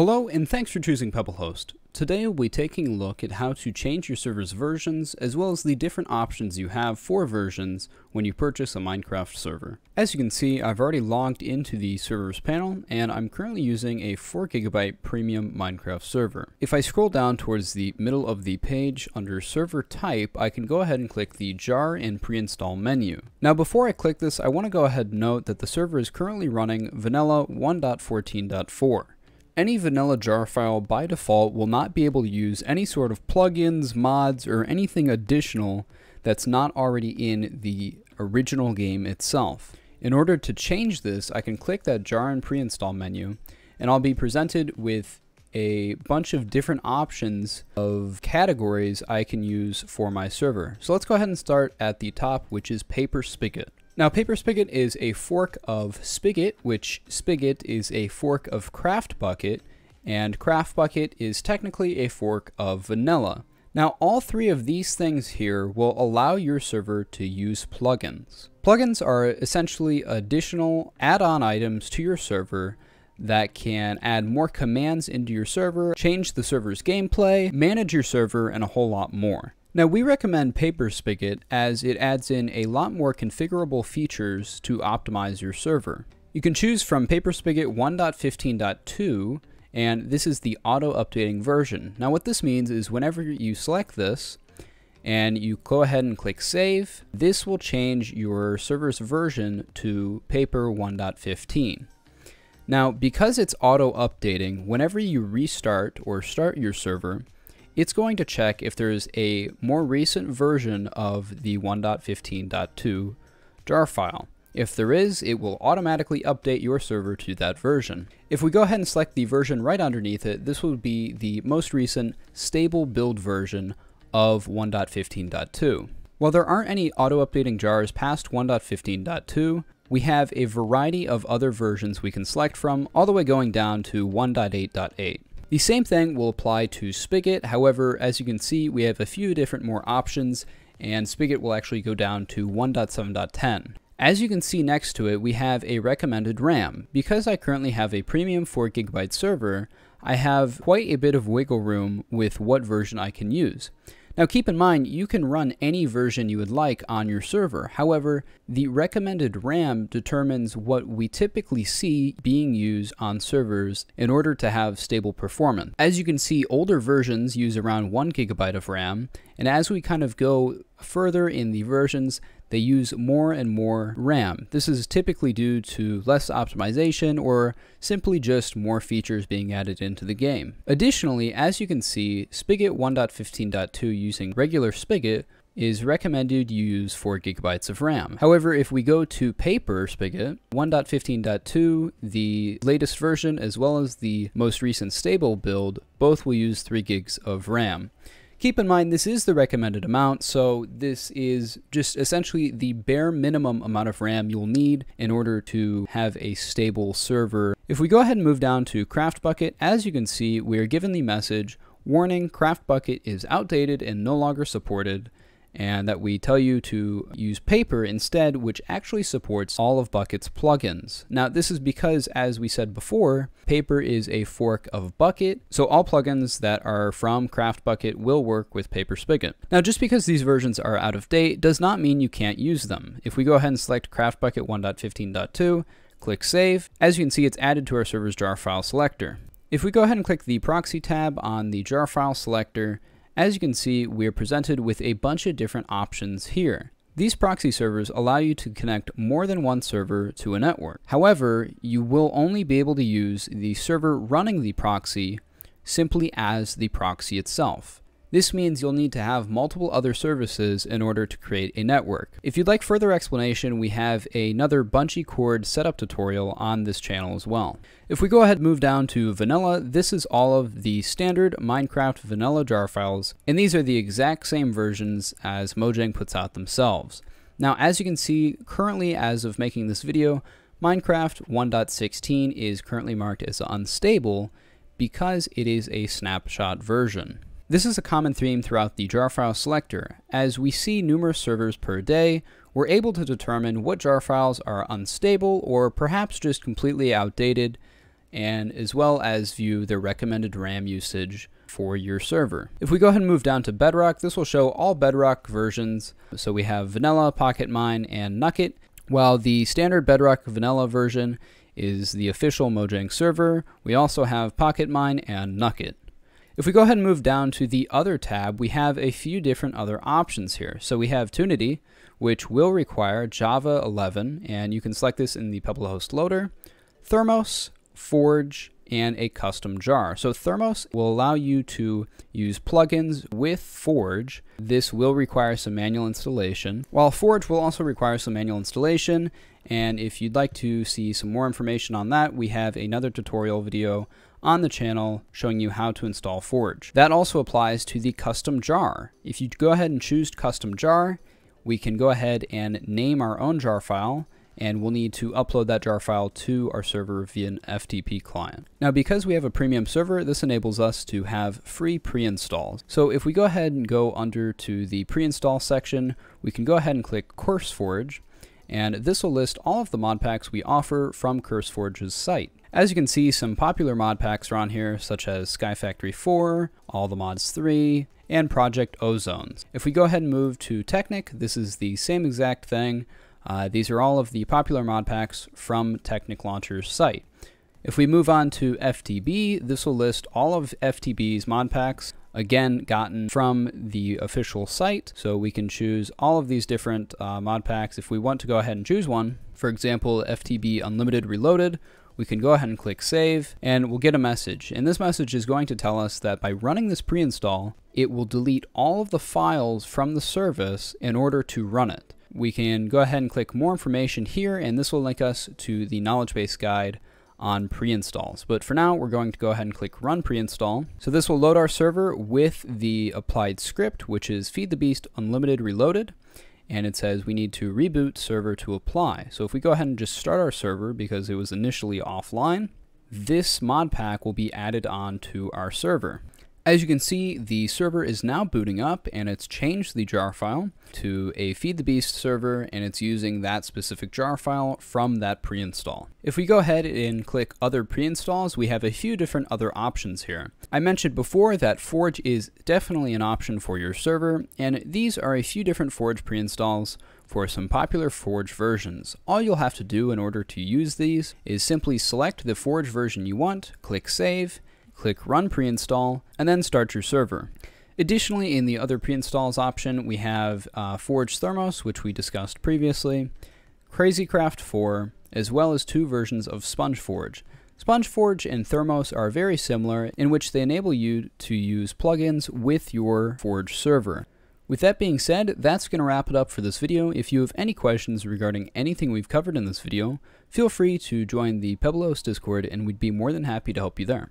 Hello and thanks for choosing PebbleHost. Today we'll be taking a look at how to change your server's versions as well as the different options you have for versions when you purchase a Minecraft server. As you can see I've already logged into the servers panel and I'm currently using a 4GB premium Minecraft server. If I scroll down towards the middle of the page under server type I can go ahead and click the jar and pre-install menu. Now before I click this I want to go ahead and note that the server is currently running vanilla 1.14.4. Any vanilla jar file by default will not be able to use any sort of plugins, mods, or anything additional that's not already in the original game itself. In order to change this, I can click that jar and pre-install menu, and I'll be presented with a bunch of different options of categories I can use for my server. So let's go ahead and start at the top, which is Paper Spigot. Now, Paper Spigot is a fork of Spigot, which Spigot is a fork of CraftBukkit, and CraftBukkit is technically a fork of Vanilla. Now, all three of these things here will allow your server to use plugins. Plugins are essentially additional add-on items to your server that can add more commands into your server, change the server's gameplay, manage your server, and a whole lot more. Now we recommend Paper Spigot as it adds in a lot more configurable features to optimize your server. You can choose from Paper Spigot 1.15.2 and this is the auto updating version. Now what this means is whenever you select this and you go ahead and click save, this will change your server's version to Paper 1.15. Now because it's auto updating, whenever you restart or start your server, it's going to check if there's a more recent version of the 1.15.2 jar file. If there is, it will automatically update your server to that version. If we go ahead and select the version right underneath it, this will be the most recent stable build version of 1.15.2. While there aren't any auto-updating jars past 1.15.2, we have a variety of other versions we can select from, all the way going down to 1.8.8. The same thing will apply to Spigot, however, as you can see, we have a few different more options, and Spigot will actually go down to 1.7.10. As you can see next to it, we have a recommended RAM. Because I currently have a premium 4GB server, I have quite a bit of wiggle room with what version I can use. Now keep in mind, you can run any version you would like on your server. However, the recommended RAM determines what we typically see being used on servers in order to have stable performance. As you can see, older versions use around 1 gigabyte of RAM, and as we kind of go further in the versions, they use more and more RAM. This is typically due to less optimization or simply just more features being added into the game. Additionally, as you can see, Spigot 1.15.2 using regular Spigot is recommended you use 4 gigabytes of RAM. However, if we go to Paper Spigot 1.15.2, the latest version as well as the most recent stable build, both will use 3 gigs of RAM. Keep in mind, this is the recommended amount, so this is just essentially the bare minimum amount of RAM you'll need in order to have a stable server. If we go ahead and move down to CraftBukkit, as you can see, we are given the message, warning, CraftBukkit is outdated and no longer supported and that we tell you to use Paper instead, which actually supports all of Bukkit's plugins. Now, this is because, as we said before, Paper is a fork of Bukkit, so all plugins that are from CraftBukkit will work with Paper Spigot. Now, just because these versions are out of date does not mean you can't use them. If we go ahead and select CraftBukkit 1.15.2, click Save, as you can see, it's added to our server's jar file selector. If we go ahead and click the proxy tab on the jar file selector, as you can see, we are presented with a bunch of different options here. These proxy servers allow you to connect more than one server to a network. However, you will only be able to use the server running the proxy simply as the proxy itself. This means you'll need to have multiple other services in order to create a network. If you'd like further explanation, we have another BungeeCord setup tutorial on this channel as well. If we go ahead and move down to vanilla, this is all of the standard Minecraft vanilla jar files, and these are the exact same versions as Mojang puts out themselves. Now, as you can see, currently as of making this video, Minecraft 1.16 is currently marked as unstable because it is a snapshot version. This is a common theme throughout the jar file selector. As we see numerous servers per day, we're able to determine what jar files are unstable or perhaps just completely outdated and as well as view the recommended RAM usage for your server. If we go ahead and move down to Bedrock, this will show all Bedrock versions. So we have Vanilla, PocketMine, and Nukkit, while the standard Bedrock Vanilla version is the official Mojang server, we also have PocketMine and Nukkit. If we go ahead and move down to the other tab, we have a few different other options here. So we have Tuinity, which will require Java 11, and you can select this in the PebbleHost loader, Thermos, Forge, and a custom jar. So Thermos will allow you to use plugins with Forge. This will require some manual installation, while Forge will also require some manual installation. And if you'd like to see some more information on that, we have another tutorial video on the channel showing you how to install Forge. That also applies to the custom jar. If you go ahead and choose custom jar, we can go ahead and name our own jar file and we'll need to upload that jar file to our server via an FTP client. Now because we have a premium server, this enables us to have free pre-installs. So if we go ahead and go under to the pre-install section, we can go ahead and click CurseForge, and this will list all of the mod packs we offer from CurseForge's site. As you can see, some popular mod packs are on here, such as Sky Factory 4, All the Mods 3, and Project Ozones. If we go ahead and move to Technic, this is the same exact thing, uh, these are all of the popular mod packs from Technic Launcher's site. If we move on to FTB, this will list all of FTB's mod packs, again gotten from the official site. So we can choose all of these different uh, mod packs. If we want to go ahead and choose one, for example, FTB Unlimited Reloaded, we can go ahead and click save and we'll get a message. And this message is going to tell us that by running this pre-install, it will delete all of the files from the service in order to run it we can go ahead and click more information here and this will link us to the knowledge base guide on pre-installs. But for now, we're going to go ahead and click Run Pre-install. So this will load our server with the applied script, which is Feed the Beast Unlimited Reloaded. And it says we need to reboot server to apply. So if we go ahead and just start our server because it was initially offline, this mod pack will be added on to our server. As you can see, the server is now booting up and it's changed the jar file to a Feed the Beast server and it's using that specific jar file from that pre-install. If we go ahead and click other pre-installs, we have a few different other options here. I mentioned before that Forge is definitely an option for your server and these are a few different Forge pre-installs for some popular Forge versions. All you'll have to do in order to use these is simply select the Forge version you want, click Save, click Run Pre-install, and then start your server. Additionally, in the other pre-installs option, we have uh, Forge Thermos, which we discussed previously, CrazyCraft 4, as well as two versions of SpongeForge. SpongeForge and Thermos are very similar in which they enable you to use plugins with your Forge server. With that being said, that's going to wrap it up for this video. If you have any questions regarding anything we've covered in this video, feel free to join the PebbleHost Discord and we'd be more than happy to help you there.